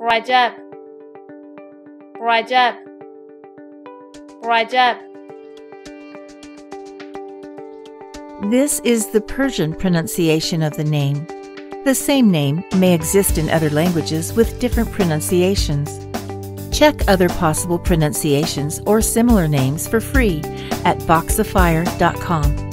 Rajab Rajab Rajab This is the Persian pronunciation of the name. The same name may exist in other languages with different pronunciations. Check other possible pronunciations or similar names for free at voxifier.com.